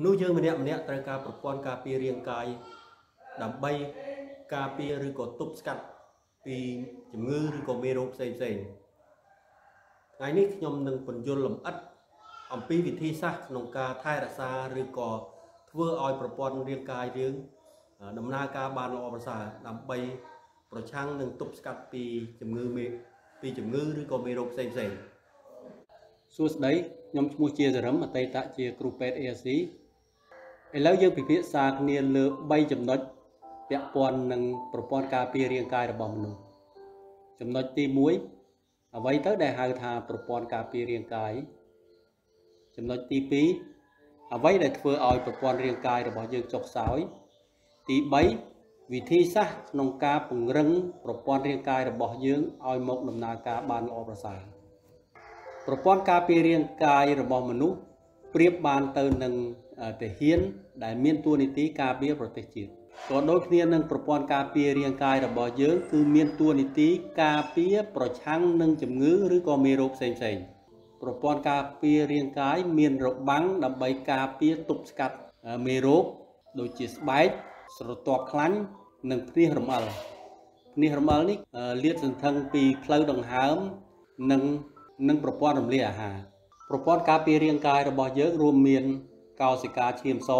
មនុស្សយើងម្នាក់ម្នាក់ត្រូវការប្រព័ន្ធការពាររាងកាយដើម្បីការពារឬក៏ទប់ស្កាត់ពីជំងឺឬក៏មេរោគផ្សេងផ្សេងថ្ងៃនេះខ្ញុំនឹងបញ្យល់លម្អិតអំពីវិធីសាស្ត្រក្នុងការថែរក្សាឬក៏ធ្វើឲ្យប្រព័ន្ធរាងកាយយើងដំណើរការបានល្អប្រសើរដើម្បីប្រឆាំងនឹងទប់ស្កាត់ពីជំងឺមេពីជំងឺឬក៏មេរោគផ្សេងផ្សេងសួស្តីខ្ញុំឈ្មោះជាសរឹមអតីតជាគ្រូពេទ្យ ARC ឥឡូវយើងពិភាក្សាគ្នាលើ3ចំណុចពាក់ព័ន្ធនឹងប្រព័ន្ធការពាររាងកាយរបស់មនុស្សចំណុចទី1អ្វីទៅដែលហៅថាប្រព័ន្ធការពាររាងកាយចំណុចទី2អ្វីដែលធ្វើឲ្យប្រព័ន្ធរាងកាយរបស់យើងចុះខ្សោយទី3វិធីសាស្ត្រក្នុងការពង្រឹងប្រព័ន្ធរាងកាយរបស់យើងឲ្យមកដំណើរការបានល្អប្រសើរប្រព័ន្ធការពាររាងកាយរបស់មនុស្សប្រៀបបានទៅនឹង ទាហានដែលមានតួនាទីការពារប្រទេសជាតិក៏ដូចគ្នានឹងប្រព័ន្ធការពាររាងកាយរបស់យើងគឺមានតួនាទីការពារប្រឆាំងនឹងជំងឺឬក៏មេរោគផ្សេងផ្សេងប្រព័ន្ធការពាររាងកាយមានរបាំងដើម្បីការពារទប់ស្កាត់មេរោគដូចជាស្បែកស្រទាប់ខ្លាញ់និងភ្នាសរមិលភ្នាសរមិលនេះលាតសន្ធឹងពីផ្លូវដង្ហើមនិងនិងប្រព័ន្ធរំលាយអាហារប្រព័ន្ធការពាររាងកាយរបស់យើងរួមមាន កោសិកាឈាមស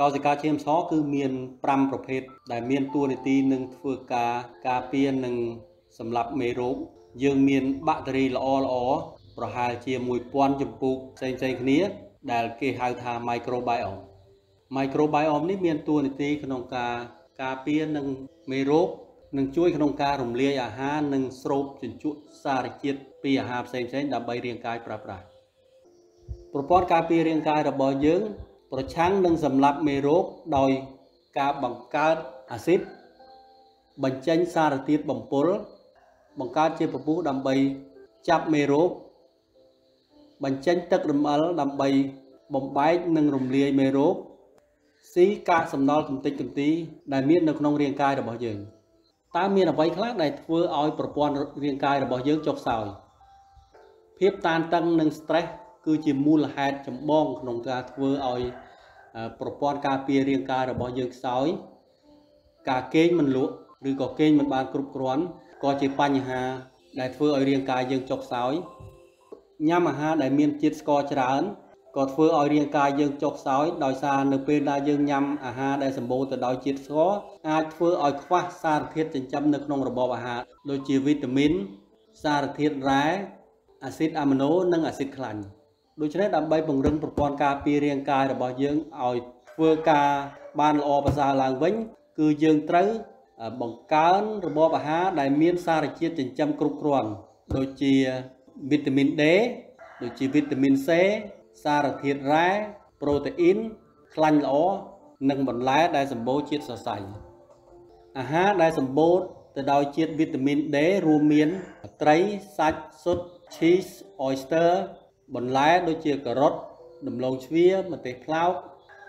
កោសិកាឈាមសគឺមាន5ប្រភេទដែលមានតួនាទីនឹងធ្វើការការពារនិងសម្លាប់មេរោគយើងមានបាក់តេរីល្អល្អប្រហែលជា1000ចម្ពោះផ្សេងផ្សេងគ្នា ដែលគេហៅថា microbiome microbiome នេះមានតួនាទីក្នុងការការពារនឹងមេរោគនិងជួយក្នុងការរំលាយអាហារនិងស្រូបជញ្ជក់សារជាតិពីអាហារផ្សេងៗដើម្បីរាងកាយប្រើប្រាស់ ប្រព័ន្ធការពាររាងកាយរបស់យើង ប្រឆាំងនឹងសម្លាប់មេរោគដោយការបង្កើតអាស៊ីតបញ្ចេញសារធាតុបំពុលបង្កើតជាពពុះដើម្បីចាប់មេរោគបញ្ចេញទឹករំអិលដើម្បីបំបែកនិងរំលាយមេរោគស៊ីកាកសំណល់កម្ទេចកម្ទី ដែលមាននៅក្នុងរាងកាយរបស់យើងតើមានអ្វីខ្លះដែលធ្វើឲ្យប្រព័ន្ធរាងកាយរបស់យើងចុះខ្សោយភាពតានតឹងនិង stress គឺជាមូលហេតុចម្បងក្នុងការធ្វើឲ្យប្រព័ន្ធការពាររាងកាយរបស់យើងខ្សោយ ការគេងមិនលក់ឬក៏គេងមិនបានគ្រប់គ្រាន់ក៏ជាបញ្ហាដែលធ្វើឲ្យរាងកាយយើងចុះខ្សោយញ៉ាំអាហារដែលមានជាតិស្ករច្រើនក៏ធ្វើឲ្យរាងកាយយើងចុះខ្សោយដោយសារនៅពេលដែលយើងញ៉ាំអាហារដែលសម្បូរទៅដោយជាតិស្ករអាចធ្វើឲ្យខ្វះសារធាតុចិញ្ចឹមនៅក្នុងរបបអាហារដូចជាវីតាមីនសារធាតុរ៉ែអាស៊ីតអាមីណូនិងអាស៊ីតខ្លាញ់ ដូច្នេះដើម្បីពង្រឹងប្រព័ន្ធការពាររាងកាយរបស់យើងឲ្យធ្វើការបានល្អប្រសើរឡើងវិញ គឺយើងត្រូវបង្កើនរបបអាហារដែលមានសារជាតិចិញ្ចឹមគ្រប់គ្រាន់ដូចជាវីតាមីន D ដូចជាវីតាមីន C សារធាតុរ៉ែប្រូតេអ៊ីនខ្លាញ់ល្អនិងបន្លែដែលសម្បូរជាតិសរសៃអាហារដែលសម្បូរទៅដោយជាតិវីតាមីន D រួមមានត្រីសាច់ស៊ុត cheese oyster បន្លែដូចជាការ៉ុតដំឡូងជ្វាម្ទេសផ្លោក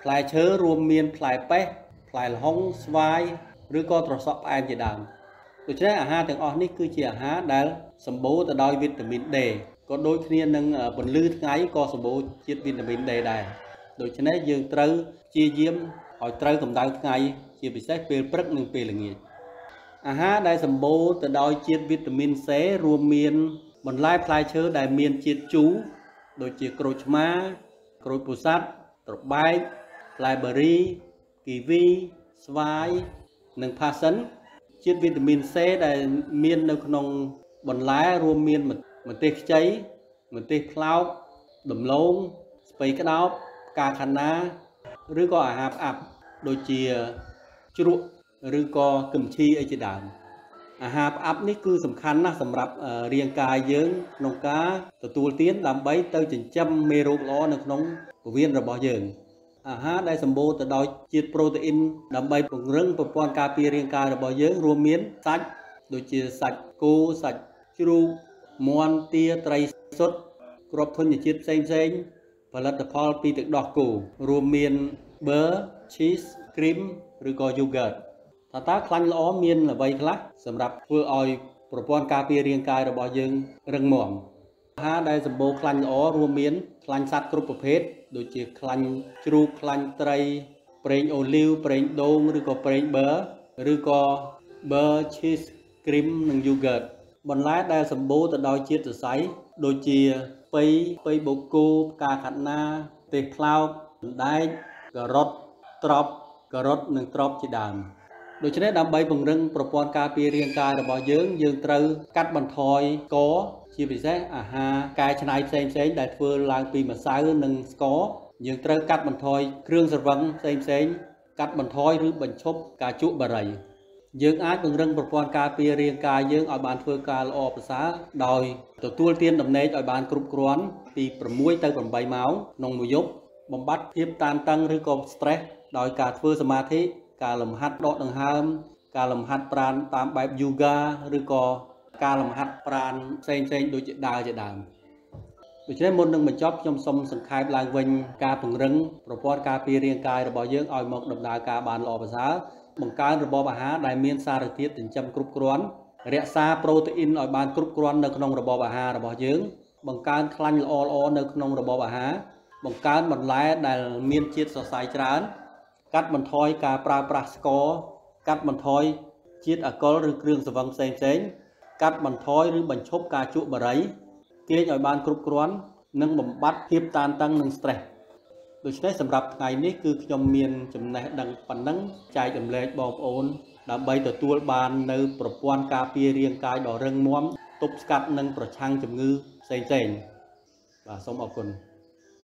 ផ្លែឈើរួមមានផ្លែប៉េះផ្លែល្ហុងស្វាយឬក៏ត្រសក់ផ្អែមជាដើមដូច្នេះអាហារទាំងអស់នេះគឺជាអាហារដែលសម្បូរទៅដោយវីតាមីន D ក៏ដូចគ្នានឹងពន្លឺថ្ងៃក៏សម្បូរជាតិវីតាមីន D ដែរដូច្នេះយើងត្រូវព្យាយាមឲ្យត្រូវកម្ដៅថ្ងៃជាពិសេសពេលព្រឹកនិងពេលល្ងាចអាហារដែលសម្បូរទៅដោយជាតិវីតាមីន C រួមមានបន្លែផ្លែឈើដែលមានជាតិជូរ ដូចជាក្រូចឆ្មាក្រូចពោធិ៍សាត់ត្របែកផ្លែប៊ឺរីគីវីស្វាយនិងផាសិនជាតិវីតាមីន C ដែលមាននៅក្នុងបន្លែរួមមានម្ទេសខ្ចីម្ទេសផ្លោកដំឡូងស្ពៃក្តោបផ្កាខាណាឬក៏អាហារផ្អាប់ដូចជាជ្រក់ឬក៏គឹមឈីអីជាដើម អាហារផ្អាប់នេះគឺសំខាន់ណាស់សម្រាប់រាងកាយយើងក្នុងការទទួលទានដើម្បីទៅចិញ្ចឹមមេរោគល្អនៅក្នុងពោះវៀនរបស់យើងអាហារដែលសម្បូរទៅដោយជាតិប្រូតេអ៊ីនដើម្បីពង្រឹងប្រព័ន្ធការពាររាងកាយរបស់យើងរួមមានសាច់ដូចជាសាច់គោសាច់ជ្រូកមាន់ទាត្រីសុទ្ធគ្រាប់ធញ្ញជាតិផ្សេងផ្សេងផលិតផលពីទឹកដោះគោរួមមាន beurre cheese cream ឬក៏ yogurt តើតើខ្លាញ់ល្អមានអ្វីខ្លះសម្រាប់ធ្វើឲ្យប្រព័ន្ធការពាររាងកាយរបស់យើងរឹងមាំអាហារដែលសម្បូរខ្លាញ់ល្អរួមមានខ្លាញ់សត្វគ្រប់ប្រភេទដូចជាខ្លាញ់ជ្រូកខ្លាញ់ត្រីប្រេងអូលីវប្រេងដូងឬក៏ប្រេងប៊ឺឬក៏ beurre cheese cream និង yogurt បន្លែដែលសម្បូរទៅដោយជាតិសរសៃដូចជាប៉ីប៉ីបូកូផ្កាខាត់ណាទេសខ្លោកសណ្ដែកការ៉ុតត្រប់ការ៉ុតនិងត្រប់ជាដើម ដូច្នេះដើម្បីពង្រឹងប្រព័ន្ធការពាររាងកាយរបស់យើងយើងត្រូវកាត់បន្ថយស្ករជាពិសេសអាហារកែច្នៃផ្សេងផ្សេងដែលធ្វើឡើងពីម្សៅនិងស្ករយើងត្រូវកាត់បន្ថយគ្រឿងស្រវឹងផ្សេងផ្សេងកាត់បន្ថយឬបញ្ឈប់ការជក់បារីយើងអាចពង្រឹងប្រព័ន្ធការពាររាងកាយយើងឲ្យបានធ្វើការល្អប្រសើរដោយទទួលទានដំណេកឲ្យបានគ្រប់គ្រាន់ពី6ទៅ8ម៉ោងក្នុងមួយយប់បំបត្តិភាពតានតឹងឬក៏ stress ដោយការធ្វើសមាធិ ការលំហាត់ដកដង្ហើម ការលំហាត់ប្រាណតាមបែប yoga ឬក៏ការលំហាត់ប្រាណផ្សេងផ្សេងដូចជាដើរជាដើមដូច្នេះមុននឹងបញ្ចប់ខ្ញុំសូមសង្ខេបឡើងវិញការពង្រឹងប្រព័ន្ធការពាររាងកាយរបស់យើងឲ្យមកដំណើរការបានល្អប្រសើរបង្កើនរបបអាហារដែលមានសារធាតុចិញ្ចឹមគ្រប់គ្រាន់រក្សាប្រូតេអ៊ីនឲ្យបានគ្រប់គ្រាន់នៅក្នុងរបបអាហាររបស់យើង បង្កើនខ្លាញ់ល្អល្អនៅក្នុងរបបអាហារបង្កើនបន្លែដែលមានជាតិសរសៃច្រើន កាត់បន្ថយការប្រើប្រាស់ស្ករកាត់បន្ថយជាតិអាល់កុលឬគ្រឿងស្រវឹងផ្សេងផ្សេងកាត់បន្ថយឬបញ្ឈប់ការជក់បារីគេងឲ្យបានគ្រប់គ្រាន់និងបំបត្តិភាពតានតឹងនិង stress ដូច្នេះសម្រាប់ថ្ងៃនេះគឺខ្ញុំមានចំណេះដឹងប៉ុណ្ណឹងចែករំលែកបងប្អូន ដើម្បីទទួលបាននៅប្រព័ន្ធការពាររាងកាយដ៏រឹងមាំទប់ស្កាត់និងប្រឆាំងជំងឺផ្សេងៗបាទសូមអរគុណ